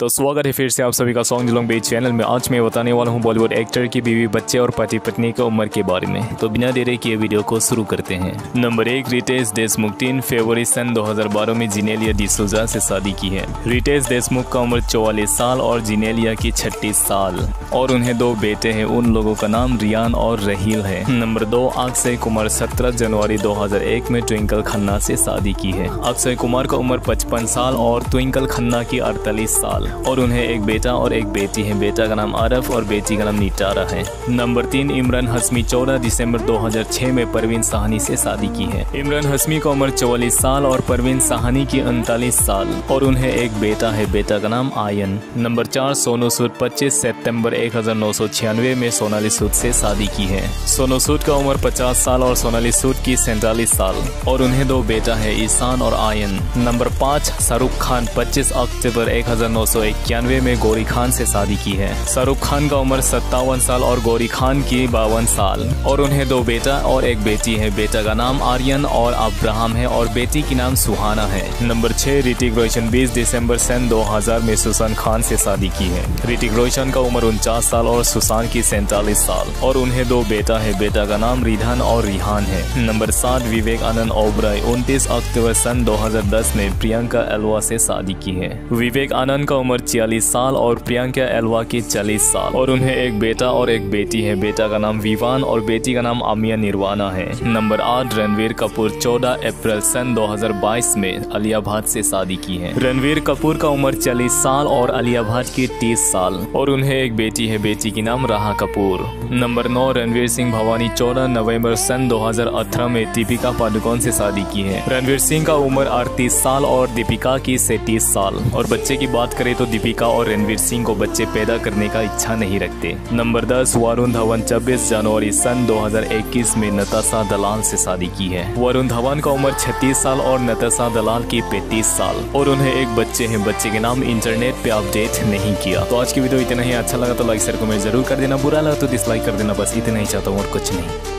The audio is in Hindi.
तो स्वागत है फिर से आप सभी का सॉन्ग दिलोंग बेच चैनल में। आज मैं बताने वाला हूँ बॉलीवुड एक्टर की बीवी बच्चे और पति पत्नी की उम्र के बारे में। तो बिना देरी किए वीडियो को शुरू करते हैं। नंबर एक, रितेश देशमुख। तीन फरवरी सन 2012 में जिनेलिया डिसोजा से शादी की है। रितेश देशमुख का उम्र चौवालीस साल और जिनेलिया की छत्तीस साल। और उन्हें दो बेटे हैं। उन लोगों का नाम रियान और रहील है। नंबर दो, अक्षय कुमार सत्रह जनवरी दो हज़ार एक में ट्विंकल खन्ना से शादी की है। अक्षय कुमार का उम्र पचपन साल और ट्विंकल खन्ना की अड़तालीस साल। और उन्हें एक बेटा और एक बेटी है। बेटा का नाम आरफ और बेटी का नाम निटारा है। नंबर तीन, इमरान हसमी चौदह दिसंबर 2006 में परवीन साहनी से शादी की है। इमरान हसमी का उम्र चौवालीस साल और परवीन साहनी की उनतालीस साल। और उन्हें एक बेटा है, बेटा का नाम आयन। नंबर चार, सोनू सूद पच्चीस सितंबर एक में सोनाली सूद से शादी की है। सोनू सूद का उम्र पचास साल और सोनाली सूद की सैतालीस साल। और उन्हें दो बेटा है, ईशान और आयन। नंबर पाँच, शाहरुख खान 25 अक्टूबर एक इक्यानवे में गौरी खान से शादी की है। शाहरुख खान का उम्र सत्तावन साल और गौरी खान की बावन साल। और उन्हें दो बेटा और एक बेटी है। बेटा का नाम आर्यन और अब्राहम है और बेटी की नाम सुहाना है। नंबर छह, ऋतिक रोशन 20 दिसंबर सन 2000 में सुशांत खान से शादी की है। ऋतिक रोशन का उम्र उनचास साल और सुशांत की सैतालीस साल। और उन्हें दो बेटा है। बेटा का नाम रिधान और रिहान है। नंबर सात विवेक आनंद ओबराय, उनतीस अक्टूबर सन 2010 में प्रियंका एलवा से शादी की है। विवेक आनंद का उम्र छियालीस साल और प्रियंका एलवा की चालीस साल। और उन्हें एक बेटा और एक बेटी है। बेटा का नाम विवान और बेटी का नाम आमिया निर्वाणा है। नंबर आठ, रणवीर कपूर 14 अप्रैल सन 2022 में अलिया भट्ट से शादी की है। रणवीर कपूर का उम्र चालीस साल और अलिया भट्ट की तीस साल। और उन्हें एक बेटी है। बेटी की नाम राहा कपूर। नंबर नौ, रणवीर सिंह भवानी चौदह नवंबर सन दो हज़ार अठारह में दीपिका पादुकोण से शादी की है। रणवीर सिंह का उम्र अड़तीस साल और दीपिका की सैतीस साल। और बच्चे की बात करें तो दीपिका और रणवीर सिंह को बच्चे पैदा करने का इच्छा नहीं रखते। नंबर दस, वरुण धवन, छब्बीस जनवरी सन 2021 में नताशा दलाल से शादी की है। वरुण धवन का उम्र 36 साल और नताशा दलाल की 35 साल। और उन्हें एक बच्चे हैं। बच्चे के नाम इंटरनेट पे अपडेट नहीं किया। तो आज की वीडियो इतना ही। अच्छा लगा तो लाइक सर को मैं ज़रूर कर देना। बुरा लगा तो डिसलाइक कर देना। बस इतना ही। चाहता हूँ और कुछ नहीं।